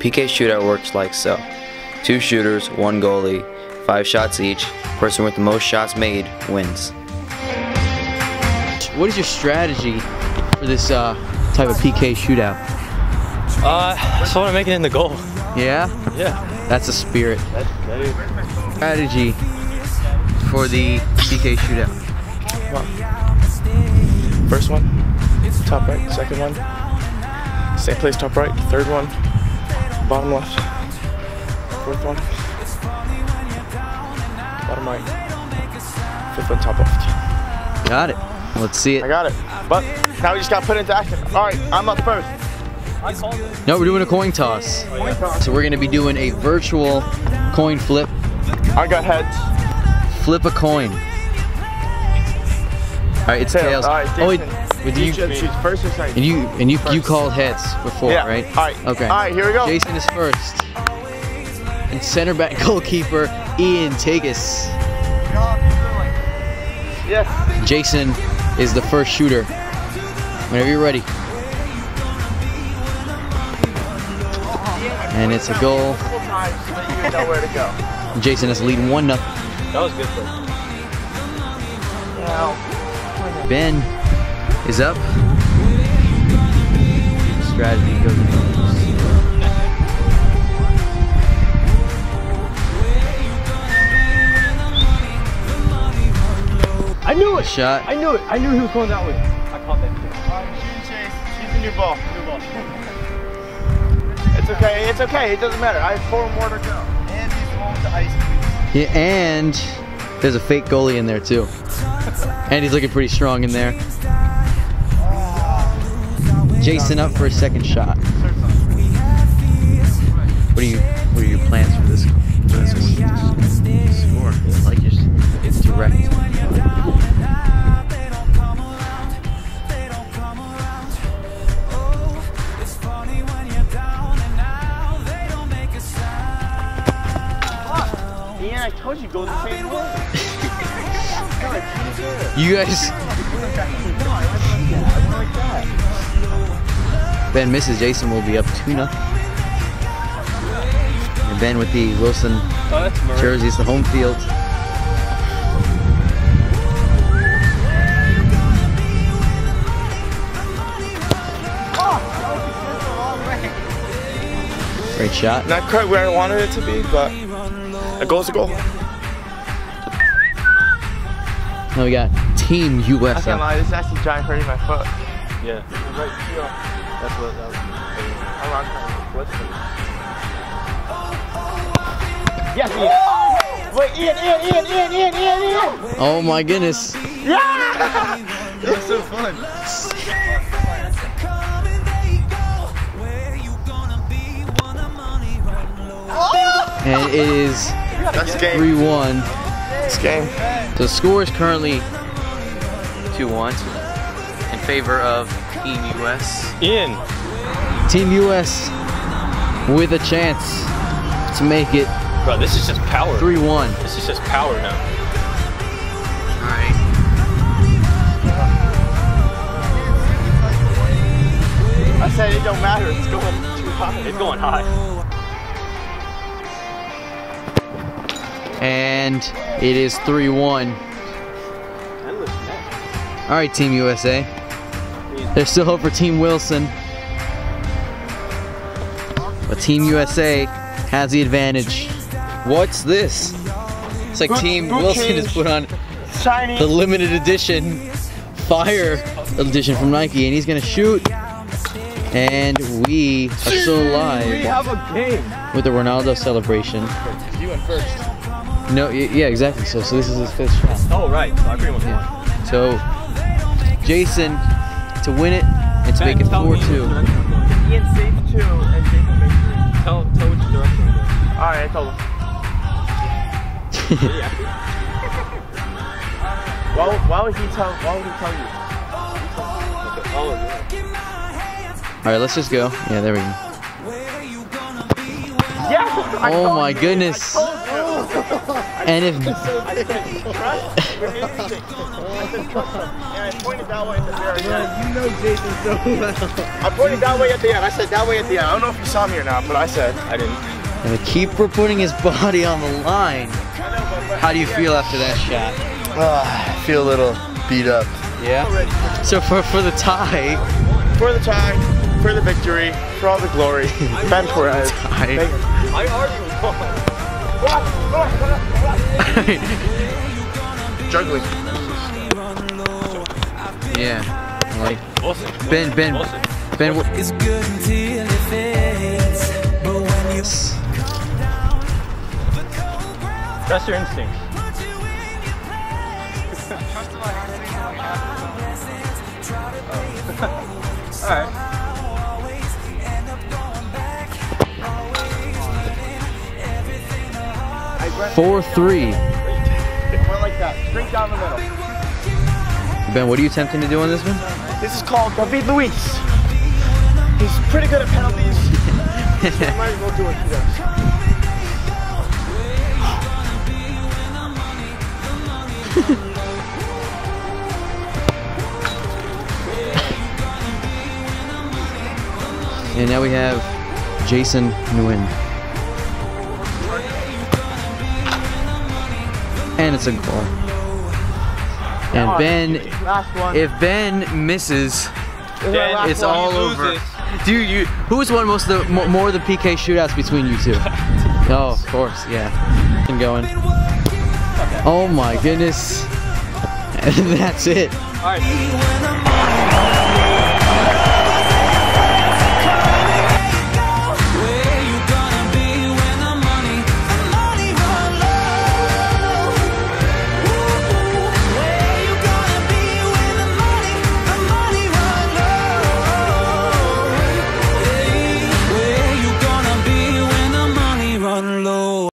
PK shootout works like so. Two shooters, one goalie, five shots each. Person with the most shots made wins. What is your strategy for this uh, type of PK shootout? Uh, I just want to make it in the goal. Yeah? Yeah. That's the spirit. That, that is. Strategy for the PK shootout. First one, top right. Second one, same place, top right. Third one, bottom left. Fourth one, bottom right. Fifth one, top left. Got it. Let's see it. I got it. But now we just got put into action. All right, I'm up first. No, we're doing a coin toss. Coin toss. So we're gonna be doing a virtual coin flip. I got heads. Flip a coin. All right, it's Tails. tails. All right, oh wait. With You you, should choose first or second. and you and you you called heads before, Yeah. right? All right. Okay. All right, here we go. Jason is first. And center back goalkeeper Ian Tagus. Yes. Jason is the first shooter. Whenever you're ready. And it's a goal. Multiple times so that you know where to go. Jason is leading one nothing. That was good play. Ben is up. Strategy goes in. I knew it. Shot. I knew it. I knew he was going that way. I caught that. all right, shoot, Chase. She's a new ball. New ball. It's okay. It's okay. It doesn't matter. I have four more to go. And he's going to ice. Yeah, and there's a fake goalie in there too. And he's looking pretty strong in there. Jason up for a second shot. What are you what are your plans for this for this one? Score. Like just it's direct. Ian, I told you go the same way. You guys Ben misses, Jason will be up 2 0 And Ben with the Wilson Oh, that's jersey is the home field. Great shot. Not quite where I wanted it to be, but a goal's a goal. Now we got Team I US can't lie, this is actually giant hurting my foot. Yeah. Right heel. That's what that was. I'm on kind of what's Yes, Ian. Wait, Ian, Ian, Ian, Ian, Ian, Ian, Ian! Oh my goodness. Yeah! It was so fun. And it is 3 1. This game. The score is currently 2 1 in favor of Team US. In. Team US with a chance to make it Bro, this is just power. 3 1. This is just power now. Alright. I said it don't matter, it's going too high. It's going high. And it is 3 1. All right, Team USA. There's still hope for Team Wilson. But Team USA has the advantage. What's this? It's like Good- Team good Wilson change. has put on Shiny. the limited edition Fire edition from Nike, and he's gonna shoot. And we are still alive. We alive have a game. with the Ronaldo celebration. You went first. No, yeah, exactly. So, so this is his fifth shot. Oh, right. So I pretty much won. So, Jason to win it and to make it 4 me 2. which direction we're going. Ian saved two and Jason made three. Tell, tell which direction we're going. Alright, I told him. Why, why would he tell why would he tell you? Okay. Oh, yeah. All right, let's just go. Yeah, there we go. Yes! I Oh my you, goodness. I told you. And if I said, trust your. I said, trust them. And I pointed that way at the very end. you know Jason so well. I pointed that way at the end. I said that way at the end. I don't know if you saw me or not, but I said. I didn't. And the keeper putting his body on the line. How do you feel after that shot? Ah, I feel a little beat up. Yeah. So for for the tie, For the tie, for the victory, for all the glory, Ben Perez. Tie. Thank you. I argued. Juggling. yeah, like Awesome. Ben Ben Awesome. Ben. wh- It's good until it fades. But when you That's your instinct. Alright. Four three. It like that, straight down the middle. Ben, what are you attempting to do on this one? This is called David Luiz. He's pretty good at penalties. so might as well do what he. And now we have Jason Nguyen. And it's a goal. And Ben, Last one. if Ben misses, This is Then last it's one. all over. loses. Do you? Who's won most of the mo- more of the PK shootouts between you two? oh, of course, yeah. And going. Oh my goodness. And that's it. Alright. when I'm